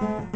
Música